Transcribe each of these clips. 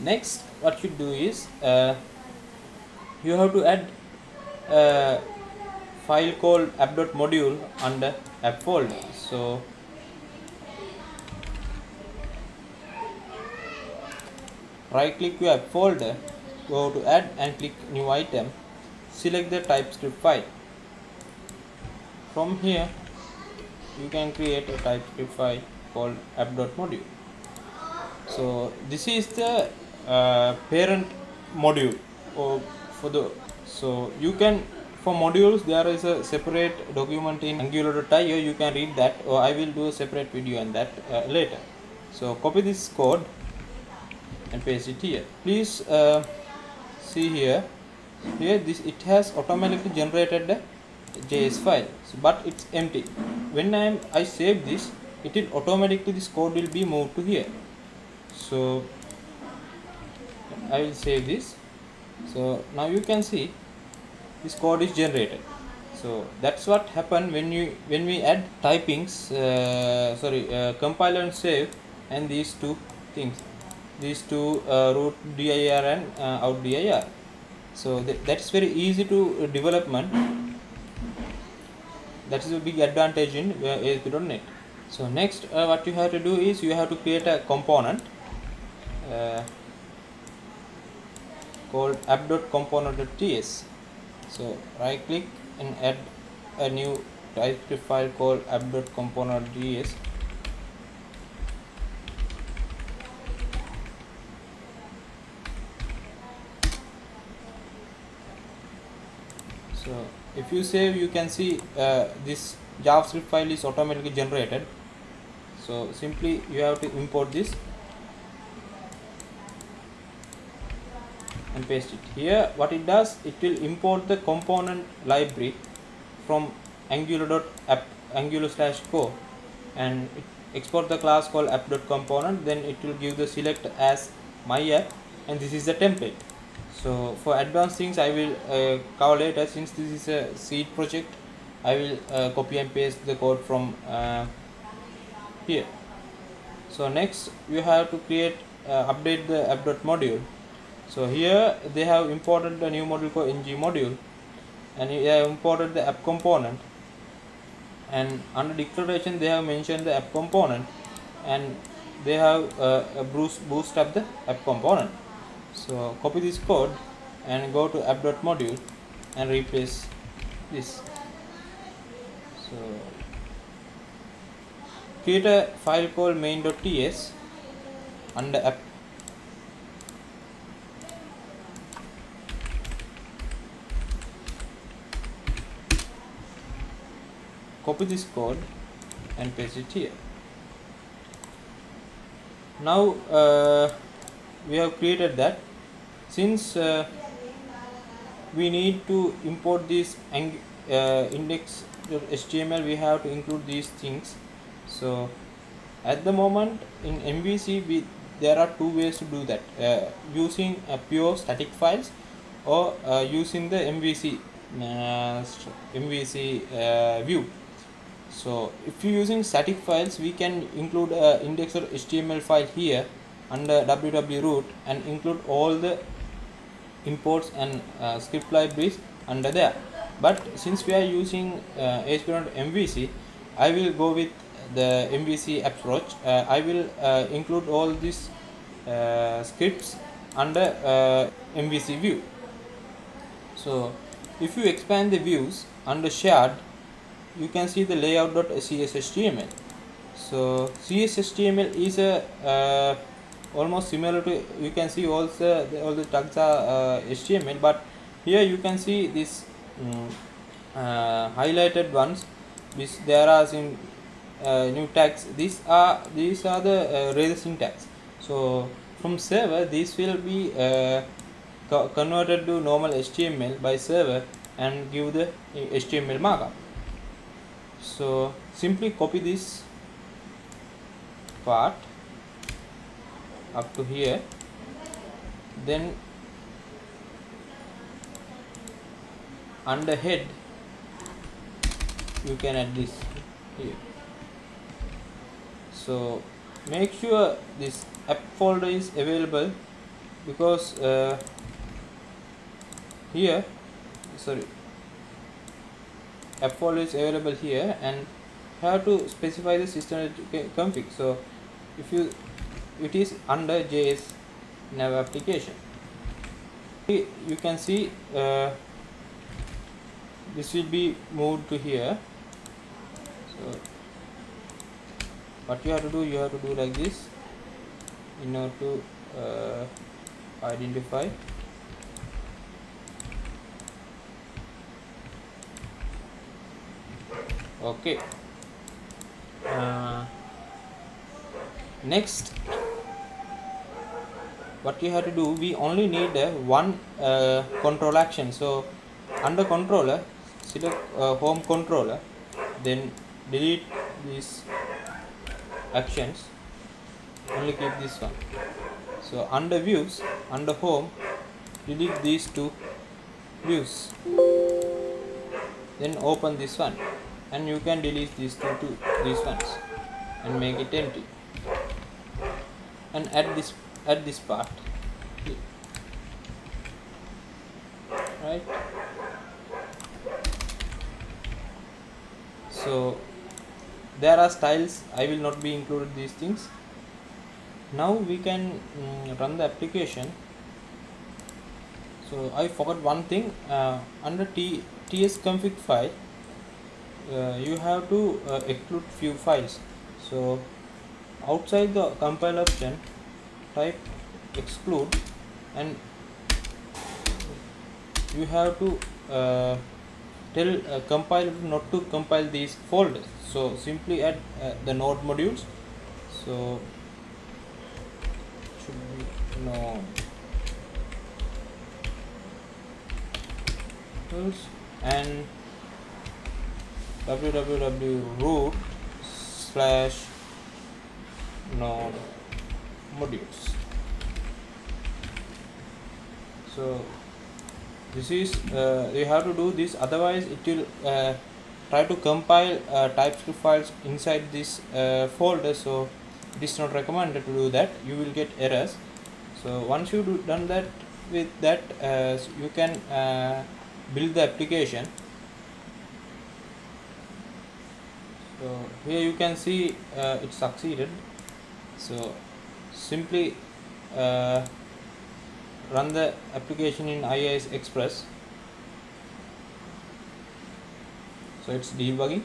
next what you do is uh, you have to add a file called app.module under app folder so right click your app folder go to add and click new item. Select the typescript file. From here you can create a typescript file called app.module so this is the parent module. Or for the so you can for modules there is a separate document in angular.io you can read that. Or i will do a separate video on that uh, later. So copy this code and paste it here. Please uh, see here. Here this it has automatically generated the js file so, but it's empty. When i am i save this it will automatically this code will be moved to here. So i will save this. So now you can see this code is generated. So that's what happened when you when we add typings uh, sorry uh, compile and save and these two things. These two uh, root dir and uh, out dir. So th that's very easy to uh, development. That is a big advantage in uh, ASP.NET so next uh, what you have to do is you have to create a component. Uh, called app.component.ts so right click and add a new TypeScript file called app.component.ts so if you save you can see uh, this javascript file is automatically generated. So simply you have to import this and paste it. Here what it does it will import the component library from angular.app angular slash co and export the class called app.component then it will give the select as my app and this is the template. So for advanced things i will uh, cover later. Since this is a seed project i will uh, copy and paste the code from uh, here. So next you have to create uh, update the app.module so here they have imported the new module called ng module. And they have imported the app component. And under declaration they have mentioned the app component. And they have uh, boost bootstrap the app component. So copy this code and go to app.module and replace this. So create a file called main.ts under app copy this code and paste it here. Now uh, we have created that. Since uh, we need to import this uh, index.html we have to include these things. So at the moment in MVC we there are two ways to do that. Uh, using a pure static files or uh, using the MVC uh, MVC view so if you're using static files we can include a index.html file here under www root and include all the imports and uh, script libraries under there. But since we are using uh, mvc I will go with the MVC approach. Uh, I will uh, include all these uh, scripts under uh, MVC view. So if you expand the views under shared you can see the layout.cshtml so cshtml is a uh, almost similar to you can see also the, all the tags are uh, html but here you can see this um, uh, highlighted ones. Which there are some uh, new tags. These are these are the uh, razor syntax so from server this will be uh, co converted to normal html by server and give the html markup so simply copy this part up to here. Then under head you can add this here. So make sure this app folder is available because uh, here sorry app folder is available here and have to specify the system config so if you it is under js nav application. You can see uh, this will be moved to here. So what you have to do you have to do like this in order to uh, identify okay. Uh, next what you have to do we only need uh, one uh, control action. So under controller select uh, home controller then delete these actions. Only keep this one. So under views under home delete these two views. Then open this one and you can delete these two, two these ones and make it empty. And add this add this part right? So there are styles. I will not be included these things. Now we can mm, run the application. So I forgot one thing. Uh, under T ts config file you have to uh, exclude few files. So outside the compile option type exclude and you have to uh, tell uh, compiler not to compile these folders. So simply add uh, the node modules. So should be node and www root slash node modules. So this is uh, you have to do this otherwise it will uh, try to compile uh, typescript files inside this uh, folder so it is not recommended to do that. You will get errors. So once you do done that with that uh, you can uh, build the application so here you can see uh, it succeeded. So simply uh, run the application in IIS Express. So it's debugging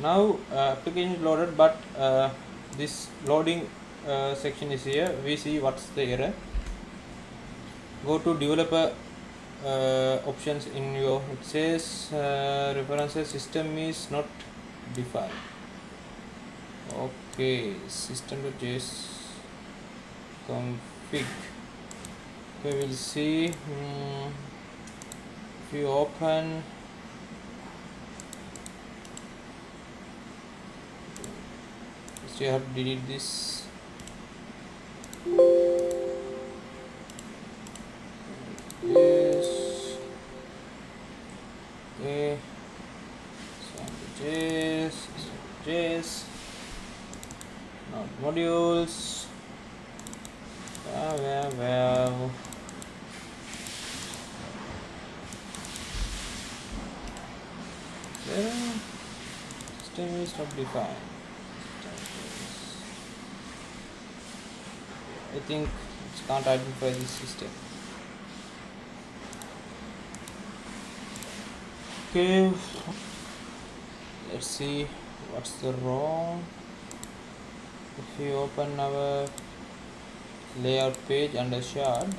now uh, application is loaded but uh, this loading uh, section is here. We see what's the error go to developer uh, options in your it says uh, references system is not defined. Okay system.js config. Okay we'll see hmm, if you open so you have to delete this system is not defined I think it can't identify this system. Okay let's see what's the wrong. If we open our layout page under shard you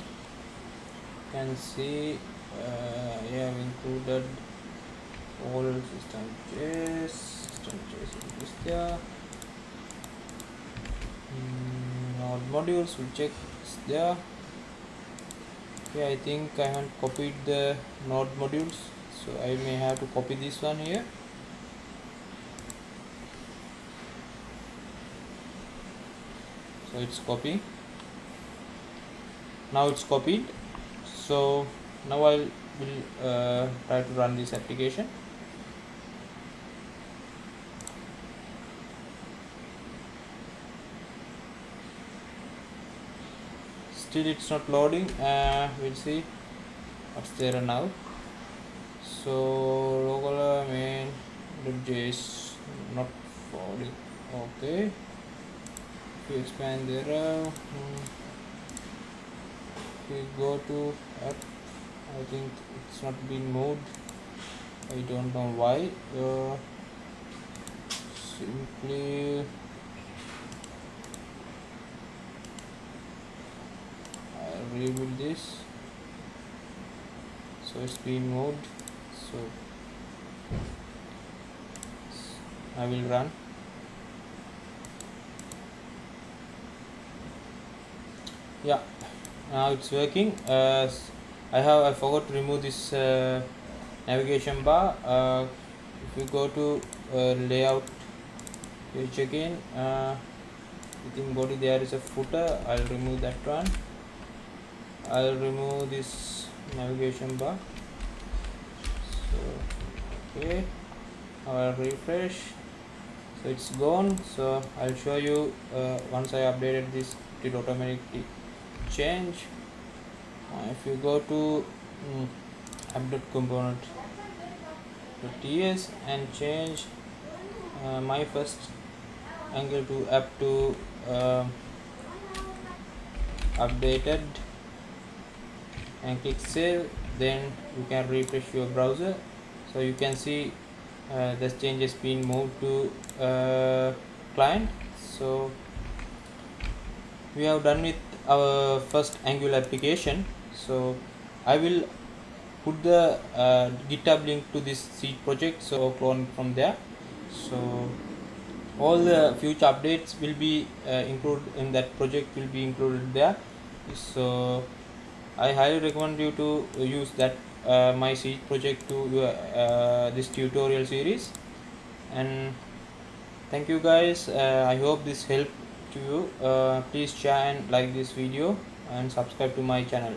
can see uh, we have included all system JS system JS there mm, node modules we check is there okay I think I haven't copied the node modules so I may have to copy this one here. So it's copy now it's copied. So now I will uh, try to run this application still it's not loading. Uh, we'll see what's there now. So local uh, main js not loading okay. You expand there uh, hmm. we go to app I think it's not been moved. I don't know why. Uh, simply rebuild this. So it's been moved so I will run. Yeah now it's working. Uh, I have I forgot to remove this uh, navigation bar. Uh, if you go to uh, layout you check in uh, within body there is a footer. I'll remove that one I'll remove this navigation bar. So okay. I'll refresh. So it's gone. So I'll show you uh, once I updated this it automatically change. Uh, if you go to mm, TS and change uh, my first Angular 2 app to uh, updated and click save then you can refresh your browser. So you can see uh, this change has been moved to uh, client. So we have done with our first angular application. So i will put the uh, github link to this seed project. So clone from there. So all the future updates will be uh, included in that project will be included there. So I highly recommend you to use that uh, my seed project to uh, this tutorial series. And thank you guys. Uh, I hope this helped to you. Uh, please share and like this video and subscribe to my channel